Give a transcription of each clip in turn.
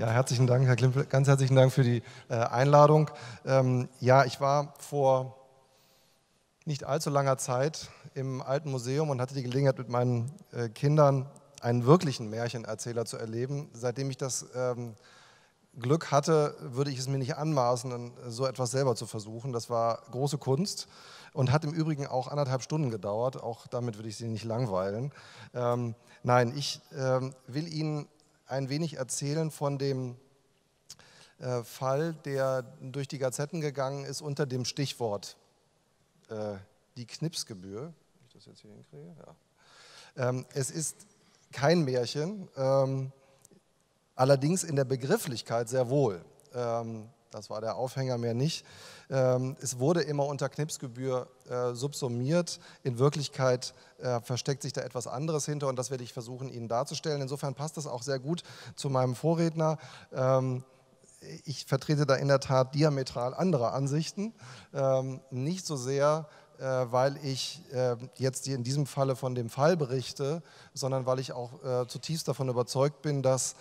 Ja, herzlichen Dank, Herr Klimpel, ganz herzlichen Dank für die äh, Einladung. Ähm, ja, ich war vor nicht allzu langer Zeit im Alten Museum und hatte die Gelegenheit, mit meinen äh, Kindern einen wirklichen Märchenerzähler zu erleben. Seitdem ich das ähm, Glück hatte, würde ich es mir nicht anmaßen, so etwas selber zu versuchen. Das war große Kunst und hat im Übrigen auch anderthalb Stunden gedauert. Auch damit würde ich Sie nicht langweilen. Ähm, nein, ich ähm, will Ihnen ein wenig erzählen von dem äh, Fall, der durch die Gazetten gegangen ist unter dem Stichwort äh, die Knipsgebühr. Ich das jetzt hier hinkriege? Ja. Ähm, es ist kein Märchen, ähm, allerdings in der Begrifflichkeit sehr wohl. Ähm, das war der Aufhänger mehr nicht. Ähm, es wurde immer unter Knipsgebühr äh, subsumiert. In Wirklichkeit äh, versteckt sich da etwas anderes hinter und das werde ich versuchen Ihnen darzustellen. Insofern passt das auch sehr gut zu meinem Vorredner. Ähm, ich vertrete da in der Tat diametral andere Ansichten. Ähm, nicht so sehr äh, weil ich jetzt in diesem Falle von dem Fall berichte, sondern weil ich auch zutiefst davon überzeugt bin, dass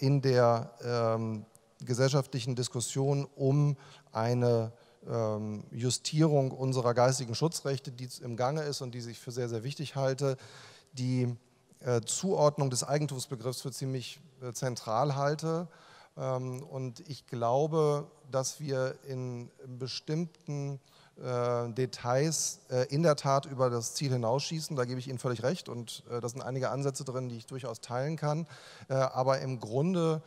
in der gesellschaftlichen Diskussion um eine ähm, Justierung unserer geistigen Schutzrechte, die im Gange ist und die ich für sehr, sehr wichtig halte, die äh, Zuordnung des Eigentumsbegriffs für ziemlich äh, zentral halte. Ähm, und ich glaube, dass wir in bestimmten äh, Details äh, in der Tat über das Ziel hinausschießen. Da gebe ich Ihnen völlig recht und äh, da sind einige Ansätze drin, die ich durchaus teilen kann. aber im Grunde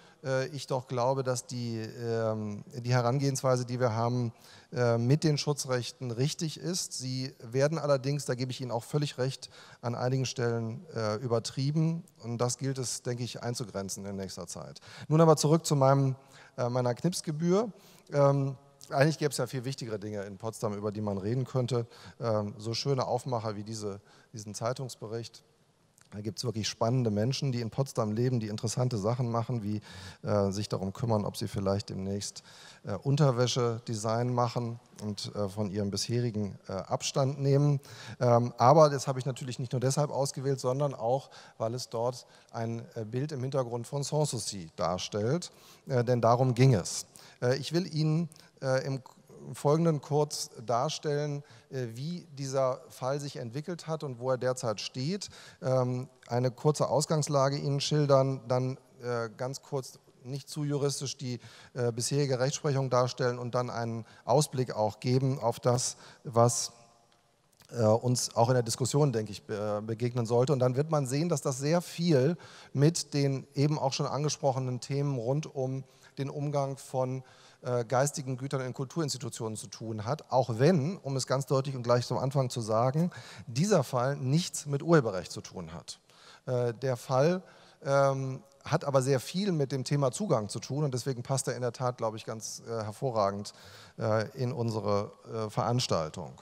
ich doch glaube, dass die, ähm, die Herangehensweise, die wir haben, mit den Schutzrechten richtig ist. Sie werden allerdings, da gebe ich Ihnen auch völlig recht, an einigen Stellen übertrieben und das gilt es, denke ich, einzugrenzen in nächster Zeit. Nun aber zurück zu meinem, meiner Knipsgebühr. Ähm, eigentlich gäbe es ja viel wichtigere Dinge in Potsdam, über die man reden könnte. Ähm, so schöne Aufmacher wie diese, diesen Zeitungsbericht. Da gibt es wirklich spannende Menschen, die in Potsdam leben, die interessante Sachen machen, wie äh, sich darum kümmern, ob sie vielleicht demnächst äh, Unterwäsche-Design machen und äh, von ihrem bisherigen äh, Abstand nehmen. Ähm, aber das habe ich natürlich nicht nur deshalb ausgewählt, sondern auch, weil es dort ein äh, Bild im Hintergrund von Sanssouci darstellt, äh, denn darum ging es. ich will Ihnen im Folgenden kurz darstellen, äh, wie dieser Fall sich entwickelt hat und wo er derzeit steht. Ähm, eine kurze Ausgangslage Ihnen schildern, dann äh, ganz kurz nicht zu juristisch die bisherige Rechtsprechung darstellen und dann einen Ausblick auch geben auf das, was uns auch in der Diskussion, denke ich, begegnen sollte. Und dann wird man sehen, dass das sehr viel mit den eben auch schon angesprochenen Themen rund um den Umgang von äh, geistigen Gütern in Kulturinstitutionen zu tun hat, auch wenn, um es ganz deutlich und gleich zum Anfang zu sagen, dieser Fall nichts mit Urheberrecht zu tun hat. Äh, der Fall ähm, hat aber sehr viel mit dem Thema Zugang zu tun und deswegen passt er in der Tat, glaube ich, ganz äh, hervorragend äh, in unsere äh, Veranstaltung.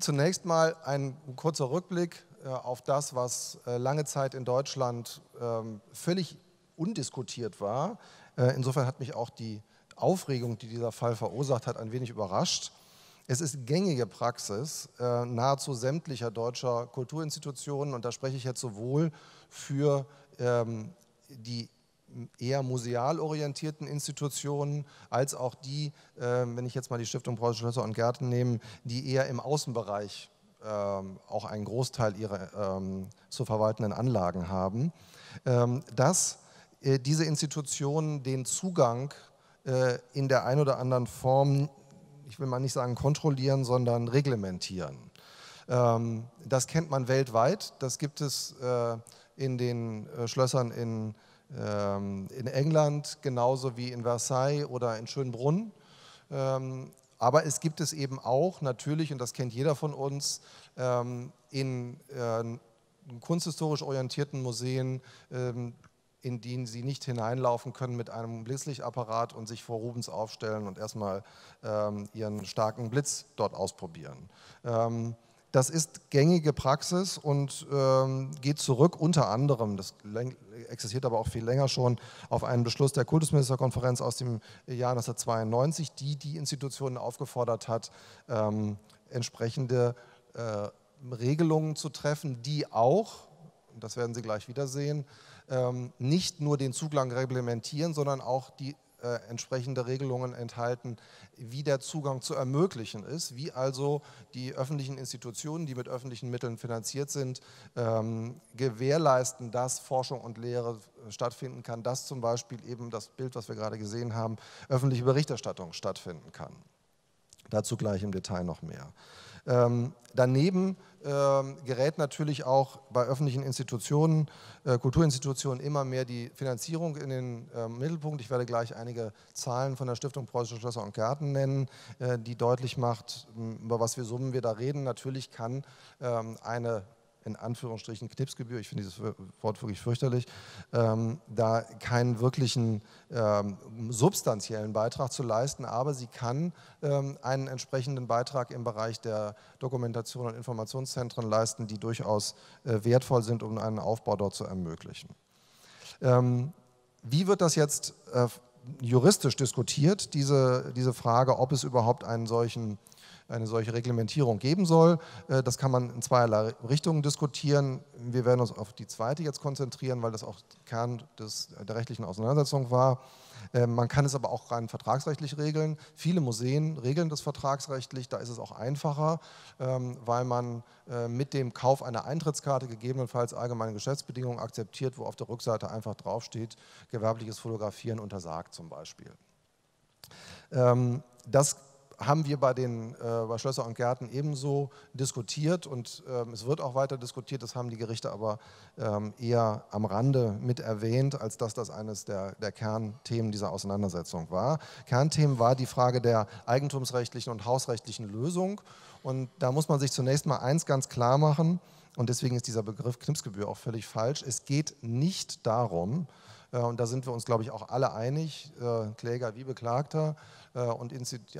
Zunächst mal ein kurzer Rückblick äh, auf das, was lange Zeit in Deutschland ähm, völlig undiskutiert war, äh, insofern hat mich auch die Aufregung, die dieser Fall verursacht hat, ein wenig überrascht. Es ist gängige Praxis äh, nahezu sämtlicher deutscher Kulturinstitutionen, und da spreche ich jetzt sowohl für ähm, die eher museal orientierten Institutionen, als auch die, äh, wenn ich jetzt mal die Stiftung Preußische Schlösser und Gärten nehme, die eher im Außenbereich ähm, auch einen Großteil ihrer ähm, zu verwaltenden Anlagen haben, ähm, dass äh, diese Institutionen den Zugang äh, in der einen oder anderen Form, ich will mal nicht sagen kontrollieren, sondern reglementieren. Ähm, das kennt man weltweit. Das gibt es äh, in den Schlössern in, ähm, in England genauso wie in Versailles oder in Schönbrunn. Ähm, aber es gibt es eben auch natürlich, und das kennt jeder von uns, in kunsthistorisch orientierten Museen in die sie nicht hineinlaufen können mit einem Blitzlichtapparat und sich vor Rubens aufstellen und erstmal ähm, ihren starken Blitz dort ausprobieren. Ähm, das ist gängige Praxis und ähm, geht zurück unter anderem, das existiert aber auch viel länger schon, auf einen Beschluss der Kultusministerkonferenz aus dem Jahr 1992, die die Institutionen aufgefordert hat, ähm, entsprechende äh, Regelungen zu treffen, die auch das werden Sie gleich wiedersehen, nicht nur den Zugang reglementieren, sondern auch die äh, entsprechende Regelungen enthalten, wie der Zugang zu ermöglichen ist, wie also die öffentlichen Institutionen, die mit öffentlichen Mitteln finanziert sind, ähm, gewährleisten, dass Forschung und Lehre stattfinden kann, dass zum Beispiel eben das Bild, was wir gerade gesehen haben, öffentliche Berichterstattung stattfinden kann. Dazu gleich im Detail noch mehr. Ähm, daneben ähm, gerät natürlich auch bei öffentlichen Institutionen, äh, Kulturinstitutionen immer mehr die Finanzierung in den äh, Mittelpunkt. Ich werde gleich einige Zahlen von der Stiftung Preußische Schlösser und Gärten nennen, äh, die deutlich macht, über was wir Summen wir da reden. Natürlich kann ähm, eine in Anführungsstrichen Knipsgebühr, ich finde dieses Wort wirklich fürchterlich, ähm, da keinen wirklichen ähm, substanziellen Beitrag zu leisten, aber sie kann ähm, einen entsprechenden Beitrag im Bereich der Dokumentation und Informationszentren leisten, die durchaus äh, wertvoll sind, um einen Aufbau dort zu ermöglichen. Ähm, wie wird das jetzt äh, juristisch diskutiert, diese, diese Frage, ob es überhaupt einen solchen eine solche Reglementierung geben soll. Äh, das kann man in zweierlei Richtungen diskutieren. Wir werden uns auf die zweite jetzt konzentrieren, weil das auch Kern des, der rechtlichen Auseinandersetzung war. Äh, man kann es aber auch rein vertragsrechtlich regeln. Viele Museen regeln das vertragsrechtlich, da ist es auch einfacher, ähm, weil man äh, mit dem Kauf einer Eintrittskarte gegebenenfalls allgemeine Geschäftsbedingungen akzeptiert, wo auf der Rückseite einfach draufsteht, gewerbliches Fotografieren untersagt zum Beispiel. Ähm, das haben wir bei den äh, bei Schlösser und Gärten ebenso diskutiert und ähm, es wird auch weiter diskutiert, das haben die Gerichte aber ähm, eher am Rande mit erwähnt, als dass das eines der, der Kernthemen dieser Auseinandersetzung war. Kernthemen war die Frage der eigentumsrechtlichen und hausrechtlichen Lösung und da muss man sich zunächst mal eins ganz klar machen und deswegen ist dieser Begriff Knipsgebühr auch völlig falsch. Es geht nicht darum, und da sind wir uns, glaube ich, auch alle einig, äh, Kläger wie Beklagter, äh, und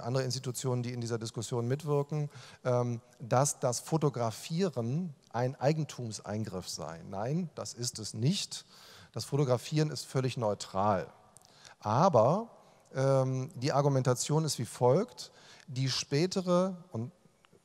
andere Institutionen, die in dieser Diskussion mitwirken, ähm, dass das Fotografieren ein Eigentumseingriff sei. Nein, das ist es nicht. Das Fotografieren ist völlig neutral. Aber ähm, die Argumentation ist wie folgt. Die spätere, und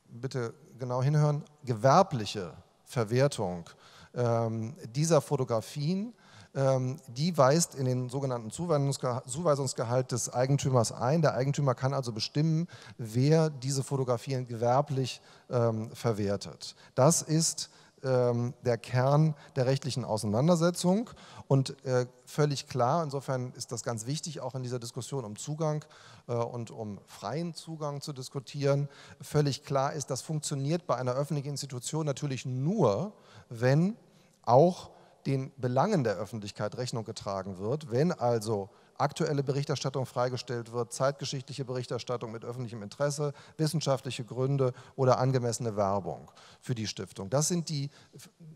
bitte genau hinhören, gewerbliche Verwertung ähm, dieser Fotografien die weist in den sogenannten Zuweisungsgehalt des Eigentümers ein. Der Eigentümer kann also bestimmen, wer diese Fotografien gewerblich ähm, verwertet. Das ist ähm, der Kern der rechtlichen Auseinandersetzung und äh, völlig klar, insofern ist das ganz wichtig, auch in dieser Diskussion um Zugang äh, und um freien Zugang zu diskutieren, völlig klar ist, das funktioniert bei einer öffentlichen Institution natürlich nur, wenn auch den Belangen der Öffentlichkeit Rechnung getragen wird, wenn also aktuelle Berichterstattung freigestellt wird, zeitgeschichtliche Berichterstattung mit öffentlichem Interesse, wissenschaftliche Gründe oder angemessene Werbung für die Stiftung. Das sind die,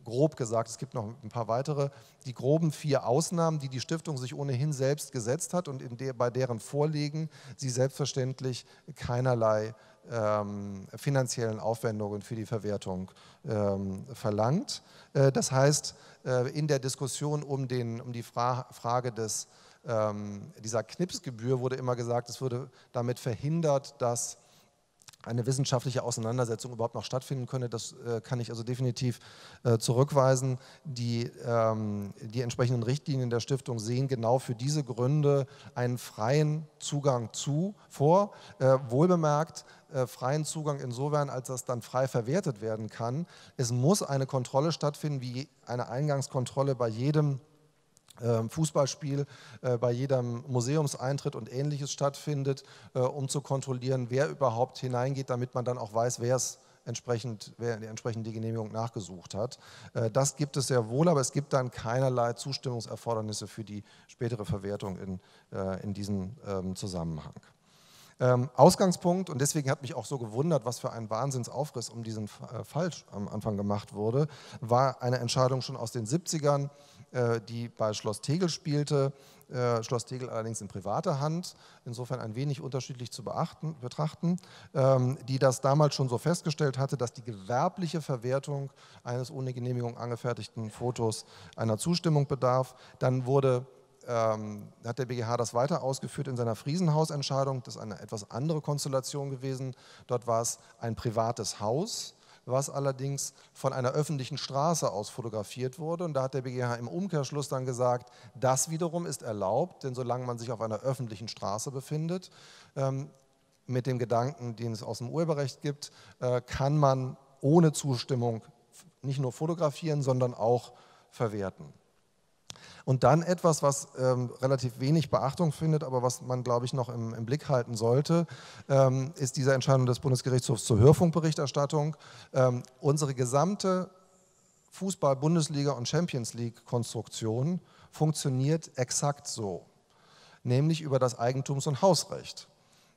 grob gesagt, es gibt noch ein paar weitere, die groben vier Ausnahmen, die die Stiftung sich ohnehin selbst gesetzt hat und der, bei deren Vorliegen sie selbstverständlich keinerlei ähm, finanziellen Aufwendungen für die Verwertung ähm, verlangt. Äh, das heißt, äh, in der Diskussion um, den, um die Fra Frage des, ähm, dieser Knipsgebühr wurde immer gesagt, es würde damit verhindert, dass eine wissenschaftliche Auseinandersetzung überhaupt noch stattfinden könne. Das äh, kann ich also definitiv äh, zurückweisen. Die, ähm, die entsprechenden Richtlinien der Stiftung sehen genau für diese Gründe einen freien Zugang zu vor. Äh, wohlbemerkt, äh, freien Zugang insofern, als das dann frei verwertet werden kann. Es muss eine Kontrolle stattfinden, wie eine Eingangskontrolle bei jedem Fußballspiel äh, bei jedem Museumseintritt und ähnliches stattfindet, äh, um zu kontrollieren, wer überhaupt hineingeht, damit man dann auch weiß, wer es entsprechend, wer entsprechend die Genehmigung nachgesucht hat. Äh, das gibt es sehr wohl, aber es gibt dann keinerlei Zustimmungserfordernisse für die spätere Verwertung in, in diesem ähm, Zusammenhang. Ähm, Ausgangspunkt, und deswegen hat mich auch so gewundert, was für ein Wahnsinnsaufriss um diesen Fall am Anfang gemacht wurde, war eine Entscheidung schon aus den 70ern, äh, die bei Schloss Tegel spielte. Äh, Schloss Tegel allerdings in privater Hand, insofern ein wenig unterschiedlich zu beachten, betrachten, ähm, die das damals schon so festgestellt hatte, dass die gewerbliche Verwertung eines ohne Genehmigung angefertigten Fotos einer Zustimmung bedarf. Dann wurde ähm, hat der BGH das weiter ausgeführt in seiner Friesenhausentscheidung. Das ist eine etwas andere Konstellation gewesen. Dort war es ein privates Haus was allerdings von einer öffentlichen Straße aus fotografiert wurde. Und da hat der BGH im Umkehrschluss dann gesagt, das wiederum ist erlaubt, denn solange man sich auf einer öffentlichen Straße befindet, ähm, mit dem Gedanken, den es aus dem Urheberrecht gibt, äh, kann man ohne Zustimmung nicht nur fotografieren, sondern auch verwerten. Und dann etwas, was ähm, relativ wenig Beachtung findet, aber was man, glaube ich, noch im, im Blick halten sollte, ähm, ist diese Entscheidung des Bundesgerichtshofs zur Hörfunkberichterstattung. Ähm, unsere gesamte Fußball-Bundesliga- und Champions League-Konstruktion funktioniert exakt so, nämlich über das Eigentums- und Hausrecht.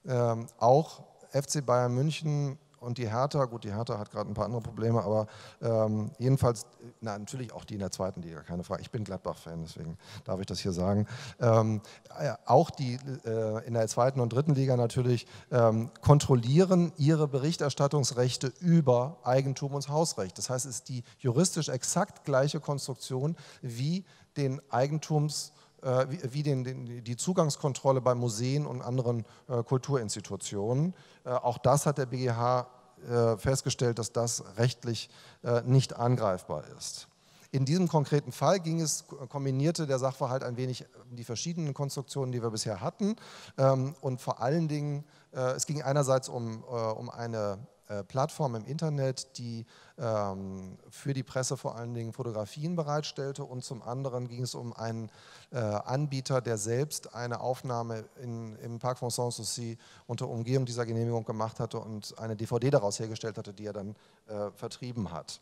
Ähm, auch FC Bayern München und die Hertha, gut, die Hertha hat gerade ein paar andere Probleme, aber ähm, jedenfalls, na, natürlich auch die in der zweiten Liga, keine Frage. Ich bin Gladbach-Fan, deswegen darf ich das hier sagen. Ähm, äh, auch die äh, in der zweiten und dritten Liga natürlich ähm, kontrollieren ihre Berichterstattungsrechte über Eigentum und Hausrecht. Das heißt, es ist die juristisch exakt gleiche Konstruktion wie den Eigentums- wie, wie den, den, die Zugangskontrolle bei Museen und anderen äh, Kulturinstitutionen. Äh, auch das hat der BGH äh, festgestellt, dass das rechtlich äh, nicht angreifbar ist. In diesem konkreten Fall ging es, kombinierte der Sachverhalt ein wenig die verschiedenen Konstruktionen, die wir bisher hatten. Ähm, und vor allen Dingen, äh, es ging einerseits um, um eine äh, Plattform im Internet, die ähm, für die Presse vor allen Dingen Fotografien bereitstellte und zum anderen ging es um einen äh, Anbieter, der selbst eine Aufnahme in, im Parc von Sanssouci unter Umgehung dieser Genehmigung gemacht hatte und eine DVD daraus hergestellt hatte, die er dann äh, vertrieben hat.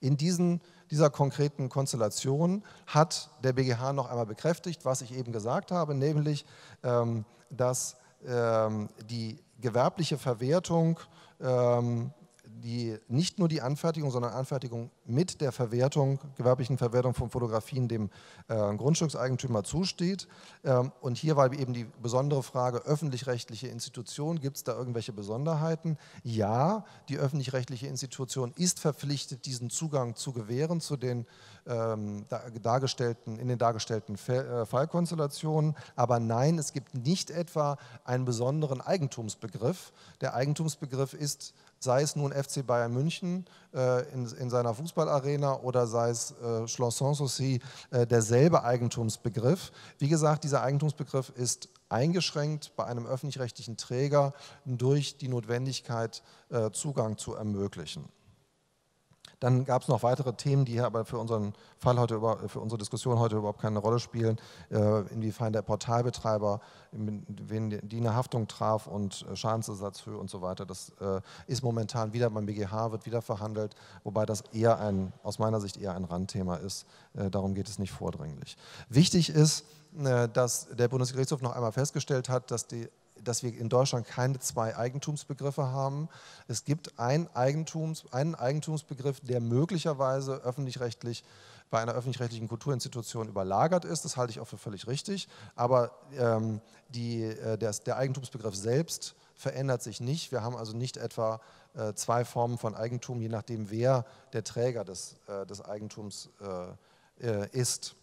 In diesen, dieser konkreten Konstellation hat der BGH noch einmal bekräftigt, was ich eben gesagt habe, nämlich, ähm, dass ähm, die gewerbliche Verwertung ähm, die, nicht nur die Anfertigung, sondern Anfertigung mit der Verwertung, gewerblichen Verwertung von Fotografien dem äh, Grundstückseigentümer zusteht. Ähm, und hier war eben die besondere Frage, öffentlich-rechtliche Institution, gibt es da irgendwelche Besonderheiten? Ja, die öffentlich-rechtliche Institution ist verpflichtet, diesen Zugang zu gewähren zu den ähm, dargestellten, in den dargestellten äh, Fallkonstellationen. Aber nein, es gibt nicht etwa einen besonderen Eigentumsbegriff. Der Eigentumsbegriff ist sei es nun FC Bayern München äh, in, in, seiner Fußballarena oder sei es äh, Schloss Sanssouci, äh, derselbe Eigentumsbegriff. Wie gesagt, dieser Eigentumsbegriff ist eingeschränkt bei einem öffentlich-rechtlichen Träger durch die Notwendigkeit, äh, Zugang zu ermöglichen. Dann gab es noch weitere Themen, die hier aber für unseren Fall heute, für unsere Diskussion heute überhaupt keine Rolle spielen, äh, inwiefern der Portalbetreiber, wen die eine Haftung traf und äh, Schadensersatzhöhe und so weiter. Das äh, ist momentan wieder beim BGH, wird wieder verhandelt, wobei das eher ein, aus meiner Sicht eher ein Randthema ist. Darum geht es nicht vordringlich. Wichtig ist, dass der Bundesgerichtshof noch einmal festgestellt hat, dass die dass wir in Deutschland keine zwei Eigentumsbegriffe haben. Es gibt ein Eigentums, einen Eigentumsbegriff, der möglicherweise öffentlich-rechtlich bei einer öffentlich-rechtlichen Kulturinstitution überlagert ist. Das halte ich auch für völlig richtig. Aber ähm, die, äh, der, der, Eigentumsbegriff selbst verändert sich nicht. Wir haben also nicht etwa äh, zwei Formen von Eigentum, je nachdem, wer der Träger des, äh, des Eigentums äh, äh, ist.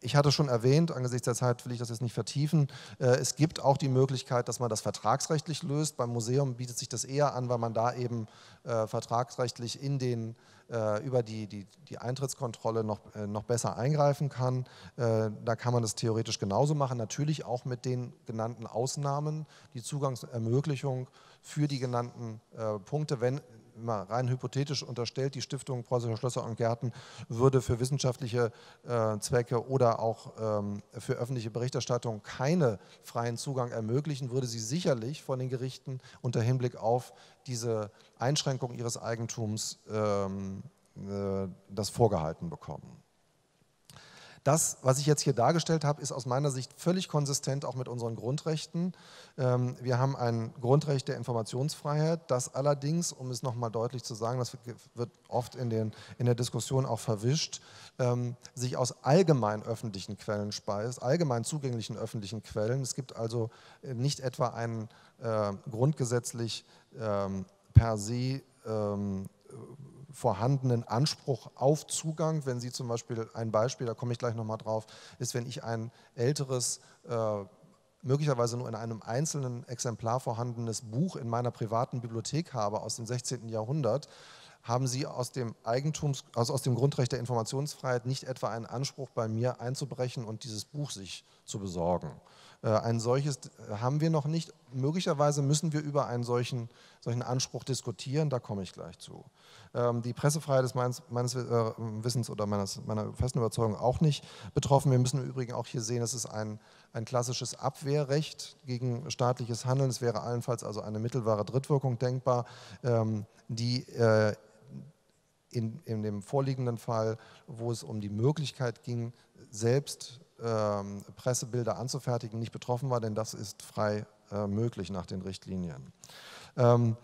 Ich hatte schon erwähnt, angesichts der Zeit will ich das jetzt nicht vertiefen, äh, es gibt auch die Möglichkeit, dass man das vertragsrechtlich löst. Beim Museum bietet sich das eher an, weil man da eben äh, vertragsrechtlich in den, äh, über die, die, die Eintrittskontrolle noch, noch besser eingreifen kann. Da kann man das theoretisch genauso machen, natürlich auch mit den genannten Ausnahmen, die Zugangsermöglichung für die genannten Punkte, wenn mal rein hypothetisch unterstellt, die Stiftung Preußischer Schlösser und Gärten würde für wissenschaftliche äh, Zwecke oder auch ähm, für öffentliche Berichterstattung keinen freien Zugang ermöglichen, würde sie sicherlich von den Gerichten unter Hinblick auf diese Einschränkung ihres Eigentums ähm, äh, das vorgehalten bekommen. Das, was ich jetzt hier dargestellt habe, ist aus meiner Sicht völlig konsistent auch mit unseren Grundrechten. Ähm, wir haben ein Grundrecht der Informationsfreiheit, das allerdings, um es nochmal deutlich zu sagen, das wird oft in, den, in der Diskussion auch verwischt, ähm, sich aus allgemein öffentlichen Quellen speist, allgemein zugänglichen öffentlichen Quellen. Es gibt also äh, nicht etwa einen äh, grundgesetzlich ähm, per se vorhandenen Anspruch auf Zugang. Wenn Sie zum Beispiel, ein Beispiel, da komme ich gleich nochmal drauf, ist, wenn ich ein älteres äh, möglicherweise nur in einem einzelnen Exemplar vorhandenes Buch in meiner privaten Bibliothek habe aus dem 16. Jahrhundert, haben Sie aus dem Eigentums, also aus dem Grundrecht der Informationsfreiheit nicht etwa einen Anspruch bei mir einzubrechen und dieses Buch sich zu besorgen. Äh, ein solches haben wir noch nicht. Möglicherweise müssen wir über einen solchen, solchen Anspruch diskutieren, da komme ich gleich zu. Ähm, die Pressefreiheit ist meines, meines äh, Wissens oder meines, meiner festen Überzeugung auch nicht betroffen. Wir müssen im Übrigen auch hier sehen, es ist ein, ein klassisches Abwehrrecht gegen staatliches Handeln. Es wäre allenfalls also eine mittelbare Drittwirkung denkbar, ähm, die äh, in, in dem vorliegenden Fall, wo es um die Möglichkeit ging, selbst ähm, Pressebilder anzufertigen, nicht betroffen war, denn das ist frei äh, möglich nach den Richtlinien. Ähm,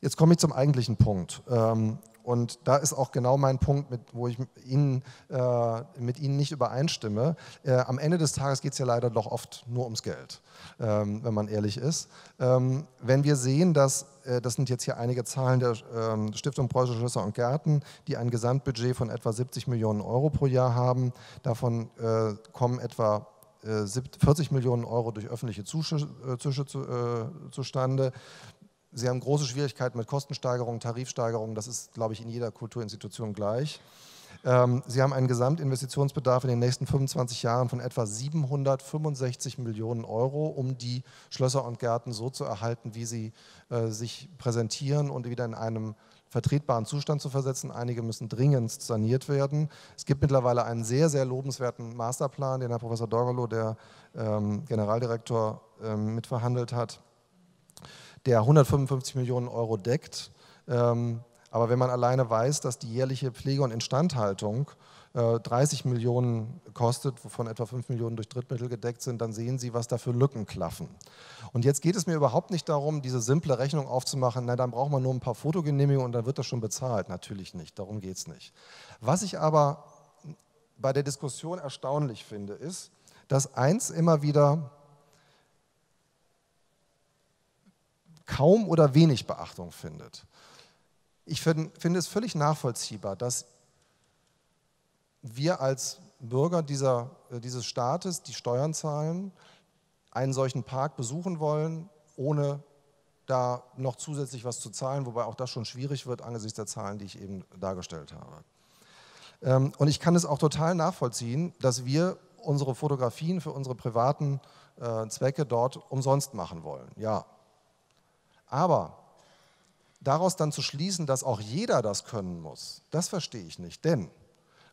jetzt komme ich zum eigentlichen Punkt. Ähm, und da ist auch genau mein Punkt, mit, wo ich Ihnen, äh, mit Ihnen nicht übereinstimme. Äh, am Ende des Tages geht es ja leider doch oft nur ums Geld, ähm, wenn man ehrlich ist. Ähm, wenn wir sehen, dass, das sind jetzt hier einige Zahlen der ähm, Stiftung Preußische Schlösser und Gärten, die ein Gesamtbudget von etwa 70 Millionen Euro pro Jahr haben. Davon äh, kommen etwa 40 äh, Millionen Euro durch öffentliche Zuschüsse, äh, zustande. Sie haben große Schwierigkeiten mit Kostensteigerungen, Tarifsteigerungen. Das ist, glaube ich, in jeder Kulturinstitution gleich. Ähm, Sie haben einen Gesamtinvestitionsbedarf in den nächsten 25 Jahren von etwa 765 Millionen Euro, um die Schlösser und Gärten so zu erhalten, wie sie äh, sich präsentieren und wieder in einem vertretbaren Zustand zu versetzen. Einige müssen dringend saniert werden. Es gibt mittlerweile einen sehr, sehr lobenswerten Masterplan, den Herr Professor Dorgolo, der ähm, Generaldirektor, ähm, mitverhandelt hat der 155 Millionen Euro deckt. Ähm, aber wenn man alleine weiß, dass die jährliche Pflege und Instandhaltung 30 äh, Millionen kostet, wovon etwa 5 Millionen durch Drittmittel gedeckt sind, dann sehen Sie, was da für Lücken klaffen. Und jetzt geht es mir überhaupt nicht darum, diese simple Rechnung aufzumachen, na, dann braucht man nur ein paar Fotogenehmigungen und dann wird das schon bezahlt. Natürlich nicht, darum geht es nicht. Was ich aber bei der Diskussion erstaunlich finde, ist, dass eins immer wieder kaum oder wenig Beachtung findet. Ich finde find es völlig nachvollziehbar, dass wir als Bürger dieser, äh, dieses Staates, die Steuern zahlen, einen solchen Park besuchen wollen, ohne da noch zusätzlich was zu zahlen, wobei auch das schon schwierig wird angesichts der Zahlen, die ich eben dargestellt habe. Ähm, und ich kann es auch total nachvollziehen, dass wir unsere Fotografien für unsere privaten äh, Zwecke dort umsonst machen wollen. Ja, aber daraus dann zu schließen, dass auch jeder das können muss, das verstehe ich nicht. Denn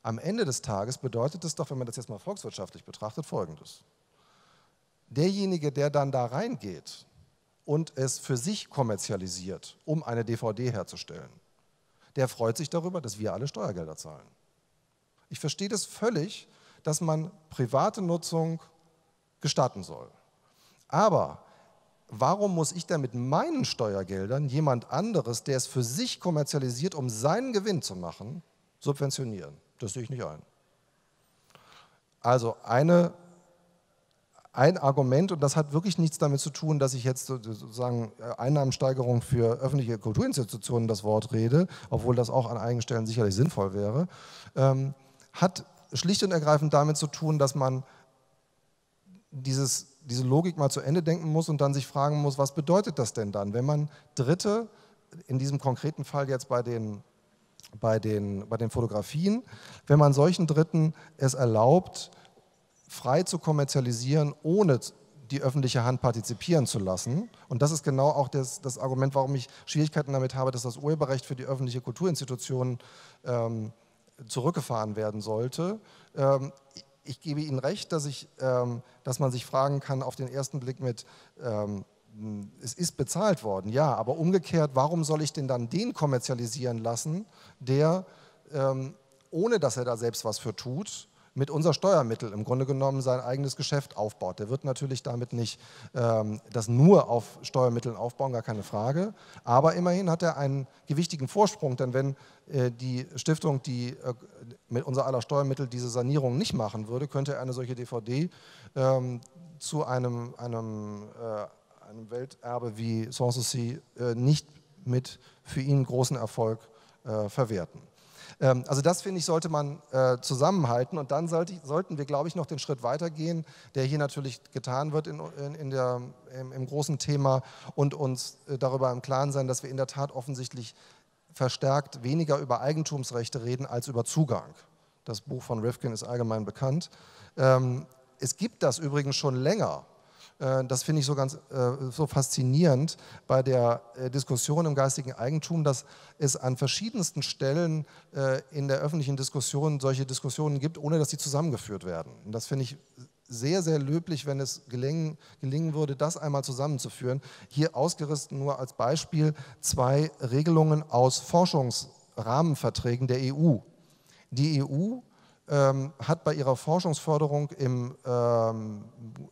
am Ende des Tages bedeutet es doch, wenn man das jetzt mal volkswirtschaftlich betrachtet, Folgendes. Derjenige, der dann da reingeht und es für sich kommerzialisiert, um eine DVD herzustellen, der freut sich darüber, dass wir alle Steuergelder zahlen. Ich verstehe das völlig, dass man private Nutzung gestatten soll. Aber warum muss ich dann mit meinen Steuergeldern jemand anderes, der es für sich kommerzialisiert, um seinen Gewinn zu machen, subventionieren? Das sehe ich nicht ein. Also eine, ein Argument, und das hat wirklich nichts damit zu tun, dass ich jetzt sozusagen äh, Einnahmensteigerung für öffentliche Kulturinstitutionen das Wort rede, obwohl das auch an einigen Stellen sicherlich sinnvoll wäre, ähm, hat schlicht und ergreifend damit zu tun, dass man dieses diese Logik mal zu Ende denken muss und dann sich fragen muss, was bedeutet das denn dann, wenn man Dritte, in diesem konkreten Fall jetzt bei den, bei den, bei den Fotografien, wenn man solchen Dritten es erlaubt, frei zu kommerzialisieren, ohne die öffentliche Hand partizipieren zu lassen. Und das ist genau auch das, das Argument, warum ich Schwierigkeiten damit habe, dass das Urheberrecht für die öffentliche Kulturinstitution ähm, zurückgefahren werden sollte. Ähm, ich gebe Ihnen recht, dass, ich, ähm, dass man sich fragen kann auf den ersten Blick mit, ähm, es ist bezahlt worden, ja, aber umgekehrt, warum soll ich denn dann den kommerzialisieren lassen, der, ähm, ohne dass er da selbst was für tut, mit unser Steuermittel im Grunde genommen sein eigenes Geschäft aufbaut. Der wird natürlich damit nicht ähm, das nur auf Steuermitteln aufbauen, gar keine Frage. Aber immerhin hat er einen gewichtigen Vorsprung, denn wenn äh, die Stiftung, die äh, mit unser aller Steuermittel diese Sanierung nicht machen würde, könnte er eine solche DVD ähm, zu einem, einem, äh, einem Welterbe wie Sanssouci äh, nicht mit für ihn großen Erfolg äh, verwerten. Ähm, also das, finde ich, sollte man äh, zusammenhalten. Und dann sollte, sollten wir, glaube ich, noch den Schritt weitergehen, der hier natürlich getan wird in, in, in der, im, im, großen Thema und uns äh, darüber im Klaren sein, dass wir in der Tat offensichtlich verstärkt weniger über Eigentumsrechte reden als über Zugang. Das Buch von Rifkin ist allgemein bekannt. Ähm, es gibt das übrigens schon länger. Äh, das finde ich so ganz äh, so faszinierend bei der äh, Diskussion im geistigen Eigentum, dass es an verschiedensten Stellen in der öffentlichen Diskussion solche Diskussionen gibt, ohne dass sie zusammengeführt werden. Und das finde ich sehr, sehr löblich, wenn es gelingen, gelingen würde, das einmal zusammenzuführen. Hier ausgerissen nur als Beispiel zwei Regelungen aus Forschungsrahmenverträgen der EU. Die EU ähm, hat bei ihrer Forschungsförderung im, ähm,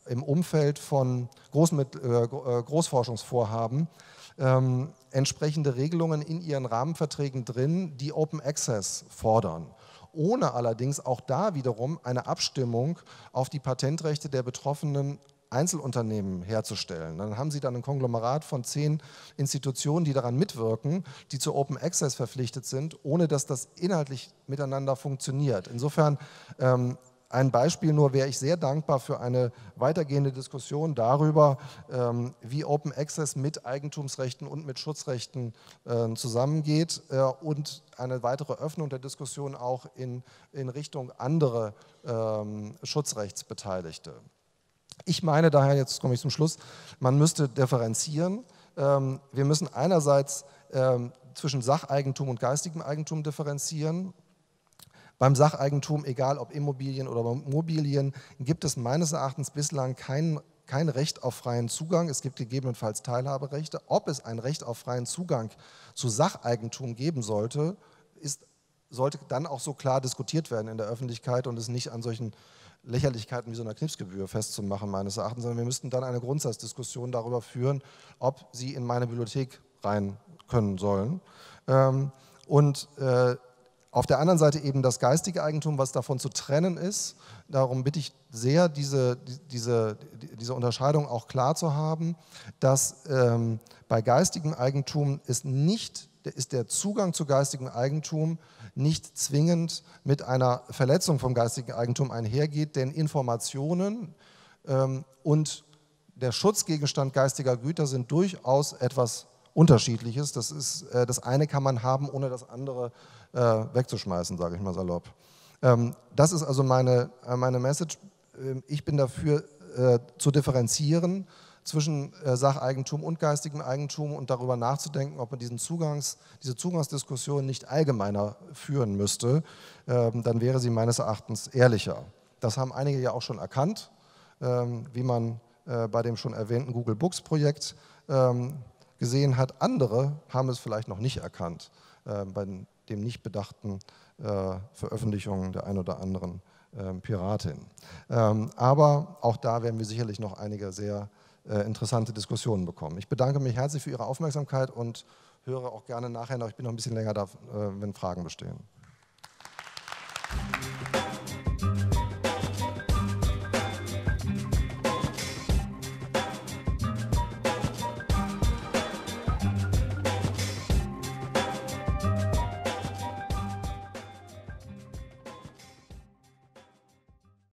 im Umfeld von äh, äh, Großforschungsvorhaben ähm, entsprechende Regelungen in ihren Rahmenverträgen drin, die Open Access fordern ohne allerdings auch da wiederum eine Abstimmung auf die Patentrechte der betroffenen Einzelunternehmen herzustellen. Dann haben Sie dann ein Konglomerat von zehn Institutionen, die daran mitwirken, die zu Open Access verpflichtet sind, ohne dass das inhaltlich miteinander funktioniert. Insofern ähm, ein Beispiel nur, wäre ich sehr dankbar für eine weitergehende Diskussion darüber, ähm, wie Open Access mit Eigentumsrechten und mit Schutzrechten äh, zusammengeht äh, und eine weitere Öffnung der Diskussion auch in, in Richtung andere ähm, Schutzrechtsbeteiligte. Ich meine daher, jetzt komme ich zum Schluss, man müsste differenzieren. Ähm, wir müssen einerseits ähm, zwischen Sacheigentum und geistigem Eigentum differenzieren. Beim Sacheigentum, egal ob Immobilien oder Mobilien, gibt es meines Erachtens bislang kein, kein Recht auf freien Zugang. Es gibt gegebenenfalls Teilhaberechte. Ob es ein Recht auf freien Zugang zu Sacheigentum geben sollte, ist, sollte dann auch so klar diskutiert werden in der Öffentlichkeit und es nicht an solchen Lächerlichkeiten wie so einer Knipsgebühr festzumachen, meines Erachtens, sondern wir müssten dann eine Grundsatzdiskussion darüber führen, ob sie in meine Bibliothek rein können sollen. Ähm, und äh, auf der anderen Seite eben das geistige Eigentum, was davon zu trennen ist. Darum bitte ich sehr, diese, diese, diese Unterscheidung auch klar zu haben, dass ähm, bei geistigem Eigentum ist nicht ist der Zugang zu geistigem Eigentum nicht zwingend mit einer Verletzung vom geistigen Eigentum einhergeht, denn Informationen ähm, und der Schutzgegenstand geistiger Güter sind durchaus etwas Unterschiedliches. Das, ist, äh, das eine kann man haben, ohne das andere äh, wegzuschmeißen, sage ich mal salopp. Ähm, das ist also meine, äh, meine Message. Ähm, ich bin dafür äh, zu differenzieren zwischen äh, Sacheigentum und geistigem Eigentum und darüber nachzudenken, ob man diesen Zugangs, diese Zugangsdiskussion nicht allgemeiner führen müsste, ähm, dann wäre sie meines Erachtens ehrlicher. Das haben einige ja auch schon erkannt, ähm, wie man bei dem schon erwähnten Google Books Projekt gesehen hat. Andere haben es vielleicht noch nicht erkannt äh, bei dem nicht bedachten äh, Veröffentlichungen der ein oder anderen äh, Piratin. Ähm, aber auch da werden wir sicherlich noch einige sehr äh, interessante Diskussionen bekommen. Ich bedanke mich herzlich für Ihre Aufmerksamkeit und höre auch gerne nachher noch, ich bin noch ein bisschen länger da, äh, wenn Fragen bestehen.